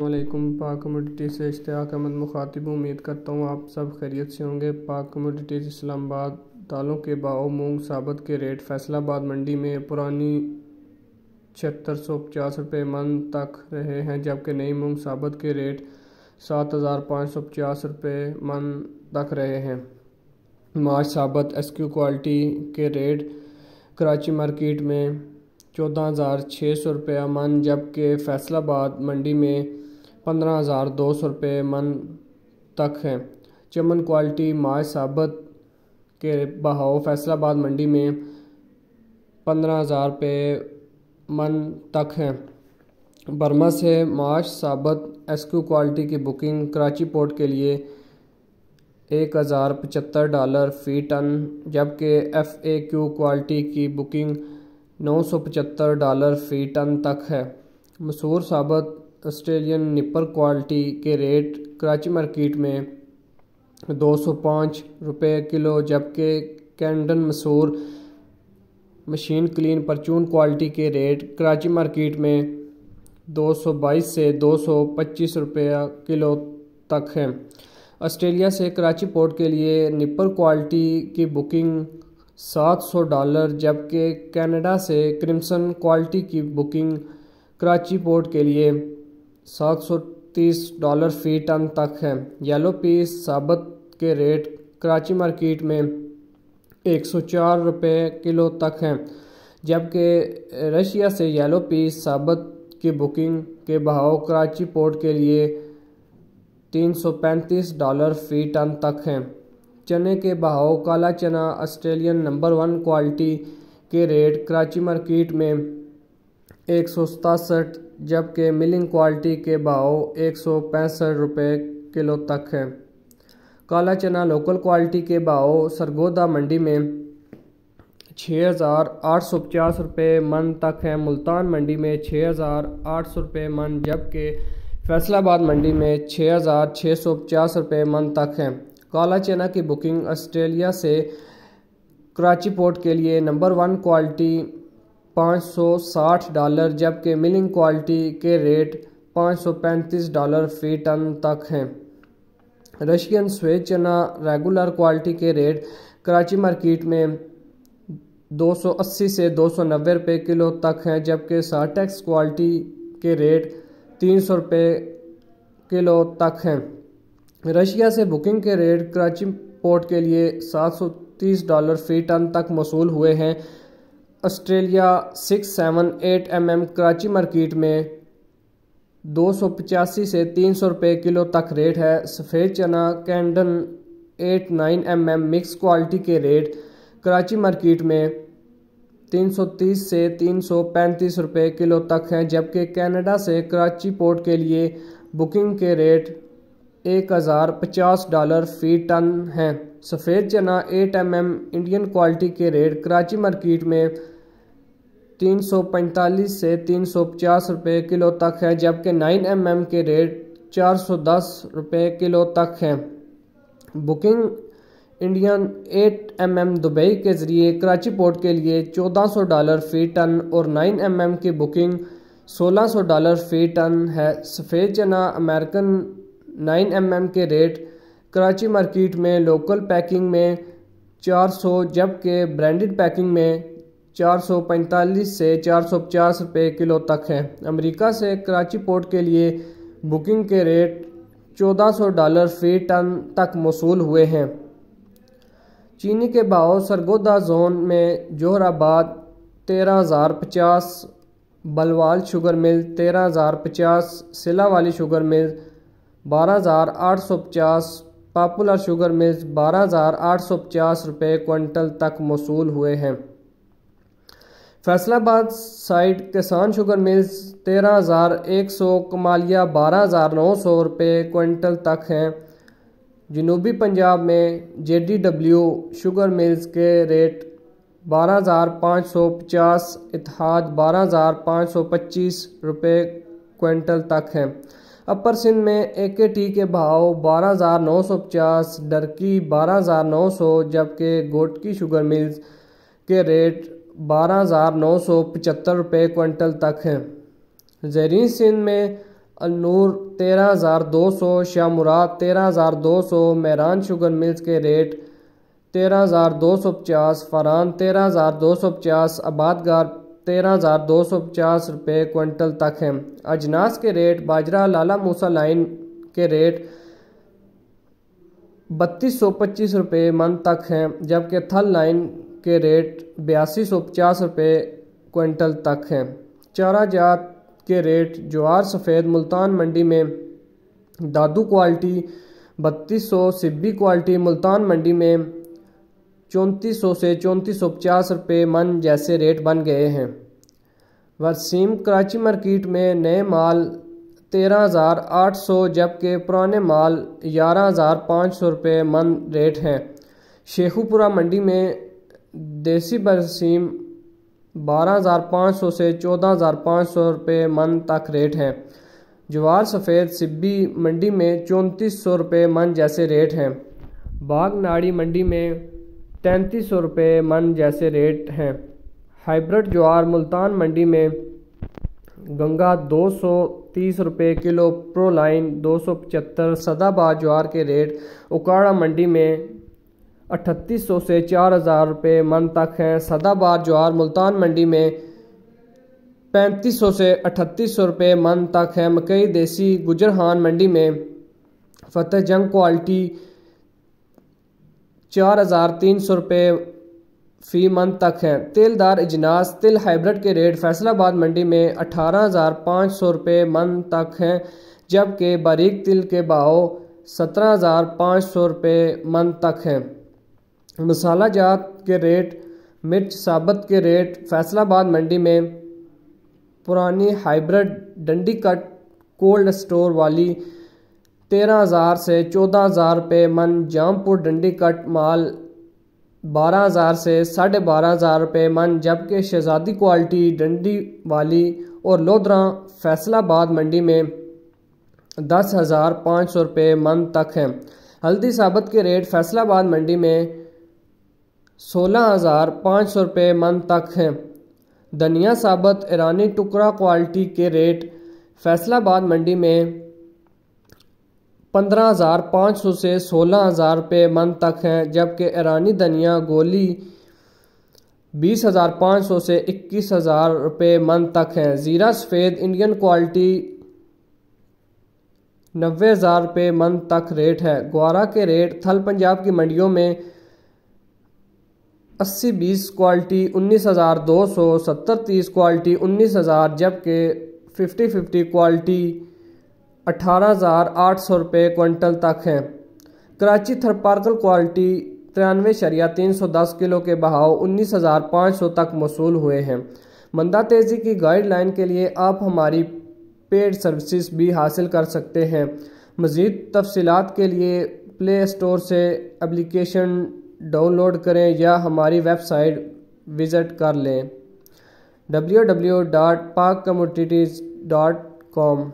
वालेकुम पाक कमोडिटी से इश्तियाक अहमद मुखातिब उम्मीद करता हूँ आप सब खैरियत से होंगे। पाक कमोडिटीज़ इस्लामाबाद दालों के भाव मूंग साबत के रेट फैसलाबाद मंडी में पुरानी छिहत्तर सौ पचास रुपये मन तक रहे हैं, जबकि नई मूंग साबत के रेट सात हज़ार पाँच सौ पचास रुपये मन तक रहे हैं। मार्च साबत एस क्यू क्वालिटी के रेट कराची मार्केट में चौदह हज़ार छः सौ रुपया मन, जबकि फैसलाबाद मंडी में पंद्रह हज़ार दो सौ रुपये मन तक है। चमन क्वालिटी माज साबत के बहाव फैसलाबाद मंडी में पंद्रह हज़ार रुपये मन तक है। बर्मा से माश साबत एसक्यू क्वालिटी की बुकिंग, कराची पोर्ट के लिए एक हज़ार पचहत्तर डॉलर फ़ी टन, जबकि एफ़ ए क्यू क्वालिटी की बुकिंग नौ सौ पचहत्तर डॉलर फ़ी टन तक है। मसूर साबत ऑस्ट्रेलियन निपर क्वालिटी के रेट कराची मार्केट में दो सौ पाँच रुपये किलो, जबकि कैंडन मसूर मशीन क्लीन परचून क्वालिटी के रेट कराची मार्केट में दो सौ बाईस से दो सौ पच्चीस रुपया किलो तक है। ऑस्ट्रेलिया से कराची पोर्ट के लिए निपर क्वालिटी की बुकिंग सात सौ डॉलर, जबकि कनाडा से क्रिम्सन क्वालिटी की बुकिंग कराची पोर्ट के लिए सात सौ तीस डॉलर फ़ी टन तक है। येलो पीस साबत के रेट कराची मार्केट में एक सौ चार रुपये किलो तक हैं, जबकि रशिया से येलो पीस साबत की बुकिंग के भाव कराची पोर्ट के लिए तीन सौ पैंतीस डॉलर फ़ी टन तक हैं। चने के भाव काला चना ऑस्ट्रेलियन नंबर वन क्वालिटी के रेट कराची मार्केट में एक सौ सतासठ जबकि मिलिंग क्वालिटी के भाव एक सौ पैंसठ रुपये किलो तक है। काला चना लोकल क्वालिटी के भाव सरगोदा मंडी में छः हज़ार आठ सौ पचास रुपये मन तक है। मुल्तान मंडी में छः हज़ार आठ सौ रुपये मन, जबकि फैसलाबाद मंडी में छः हज़ार छः सौ पचास रुपये मन तक है। काला चना की बुकिंग ऑस्ट्रेलिया से कराची पोर्ट के लिए नंबर वन क्वालिटी पाँच सौ साठ डॉलर, जबकि मिलिंग क्वालिटी के रेट पाँच सौ पैंतीस डॉलर फ़ी टन तक हैं। रशियन स्वेज चना रेगुलर क्वालिटी के रेट कराची मार्केट में 280 से दो सौ नब्बे रुपये किलो तक हैं, जबकि साटेक्स क्वालिटी के रेट तीन सौ रुपये किलो तक हैं। रशिया से बुकिंग के रेट कराची पोर्ट के लिए 730 डॉलर फ़ी टन तक मौसू हुए हैं। Australia six, seven, eight M M Karachi market में दो सौ पचासी से तीन सौ रुपये किलो तक रेट है। सफ़ेद चना कैंडन eight, nine M M mix quality के रेट कराची मार्केट में तीन सौ तीस से तीन सौ पैंतीस रुपये किलो तक हैं, जबकि कनाडा से कराची पोर्ट के लिए बुकिंग के रेट एक हज़ार पचास डॉलर फ़ी टन हैं। सफ़ेद चना, eight M M Indian quality के रेट कराची मार्केट में तीन सौ पैंतालीस से तीन सौ पचास रुपये किलो तक है, जबकि नाइन एम एम के रेट चार सौ दस रुपये किलो तक हैं। Booking Indian eight M M Dubai के ज़रिए कराची पोर्ट के लिए चौदह सौ डॉलर फ़ी टन और नाइन एम एम की बुकिंग सोलह सौ डॉलर फ़ी टन है। सफ़ेद चना अमेरिकन नाइन एम एम के रेट कराची मार्केट में लोकल पैकिंग में चार सौ, जबकि ब्रांडेड पैकिंग में चार सौ पैंतालीस से चार सौ पचास रुपये किलो तक है। अमेरिका से कराची पोर्ट के लिए बुकिंग के रेट चौदह सौ डॉलर फ़ी टन तक मौसूल हुए हैं। चीनी के भाव सरगोदा जोन में जोहराबाद तेरह हज़ार पचास, बलवाल शुगर मिल तेरह हज़ार पचास सिला वाली शुगर मिल बारह हज़ार आठ सौ पचास, पॉपुलर शुगर मिल्स बारह हज़ार आठ सौ पचास रुपये क्विंटल तक मौसूल हुए हैं। Faisalabad side Kissan sugar mills तेरह हज़ार एक सौ, कमालिया बारह हज़ार नौ सौ रुपये क्विंटल तक हैं। जनूबी पंजाब में J D W sugar mills के रेट बारह हज़ार पाँच सौ पचास इतिहाद बारह हज़ार पाँच सौ पच्चीस रुपये क्विंटल तक हैं। अपर सिंध में ए के टी के भाव बारह हज़ार नौ सौ पचास, डरकी बारह हज़ार नौ सौ, जबकि गोटकी शुगर मिल्स के रेट बारह हज़ार नौ सौ पचहत्तर रुपये क्विंटल तक हैं। जहरीन सिंध में अलनूर तेरह हज़ार दो सौ, शाह मुराद तेरह हज़ार दो सौ, मेहरान शुगर मिल्स के रेट तेरह हज़ार दो सौ पचास फ़रान तेरह हज़ार दो सौ पचास, आबादगार तेरह हज़ार दो सौ पचास रुपये क्विंटल तक हैं। अजनास के रेट, बाजरा लाला मूसा लाइन के रेट बत्तीस सौ पच्चीस रुपये मन तक हैं, जबकि थल लाइन के रेट बयासी सौ पचास रुपये क्विंटल तक हैं। चारा जात के रेट ज्वार सफ़ेद मुल्तान मंडी में, दादू क्वालिटी बत्तीस सौ, सिब्बी क्वालिटी मुल्तान मंडी में चौंतीस सौ से चौंतीस सौ पचास रुपये मन जैसे रेट बन गए हैं। वसीम कराची मार्केट में नए माल तेरह हज़ार आठ सौ जबकि पुराने माल ग्यारह हज़ार पाँच सौ रुपये मन रेट हैं। शेखुपुरा मंडी में देसी बरसीम बारह हज़ार पाँच सौ से चौदह हज़ार पाँच सौ रुपये मन तक रेट हैं। जवार सफ़ेद सिब्बी मंडी में चौंतीस सौ रुपये मन जैसे रेट हैं। बाग नाड़ी मंडी में तैंतीस सौ रुपये मन जैसे रेट हैं। हाइब्रिड ज्वार मुल्तान मंडी में गंगा दो सौ तीस रुपये किलो प्रो लाइन दो सौ पचहत्तर सदाबाद ज्वार के रेट, उकाड़ा मंडी में अठतीस सौ से चार हज़ार रुपये मन तक हैं। सदाबाद ज्वार मुल्तान मंडी में पैंतीस सौ से अठतीस सौ रुपये मन तक है। मकई देसी गुजरहान मंडी में फतेह जंग क्वालिटी चार हज़ार तीन सौ रुपये फ़ी मन तक है। तेलदार इजनास, तिल हाइब्रिड के रेट फैसलाबाद मंडी में अठारह हज़ार पाँच सौ रुपये मन तक हैं, जबकि बारीक तिल के भाव सत्रह हज़ार पाँच सौ रुपये मन तक हैं। मसाला जात के रेट, मिर्च साबत के रेट, फैसलाबाद मंडी में पुरानी हाइब्रिड डंडी कट कोल्ड स्टोर वाली तेरह हज़ार से चौदह हज़ार रुपये मन जामपुर डंडी कट माल बारह हज़ार से साढ़े बारह हज़ार रुपये मन, जबकि शहजादी क्वालिटी डंडी वाली और लोधरा फैसलाबाद मंडी में दस हज़ार पाँच सौ रुपये मन तक हैं। हल्दी साबत के रेट फैसलाबाद मंडी में सोलह हज़ार पाँच सौ रुपये मन तक हैं। धनिया साबत ईरानी टुकड़ा क्वालिटी के रेट फैसलाबाद मंडी में पंद्रह हज़ार पाँच सौ से सोलह हज़ार रुपये तक हैं, जबकि ईरानी धनिया गोली बीस हज़ार पाँच सौ से इक्कीस हज़ार रुपये तक हैं। ज़ीरा सफ़ेद इंडियन क्वालिटी नब्बे हज़ार रुपये मन तक रेट है। ग्वारा के रेट थल पंजाब की मंडियों में अस्सी बीस क्वालिटी, उन्नीस हज़ार दो सौ सत्तर तीस क्वालिटी, उन्नीस हज़ार, जबकि फिफ्टी फिफ्टी क्वालिटी, अठारह हज़ार आठ सौ रुपये क्विंटल तक हैं। कराची थरपार्कल क्वालिटी, तिरानवे शरिया तीन सौ दस किलो के बहाव, उन्नीस हज़ार पाँच सौ तक मौसू हुए हैं। मंदा तेज़ी की गाइडलाइन के लिए आप हमारी पेड सर्विसेज़ भी हासिल कर सकते हैं। मज़ीद तफसीत के लिए प्ले स्टोर से एप्लीकेशन डाउनलोड करें या हमारी वेबसाइट विज़िट कर लें। डब्ल्यू डब्ल्यू डॉट पाक कम्यूटिटीज़ डॉट कॉम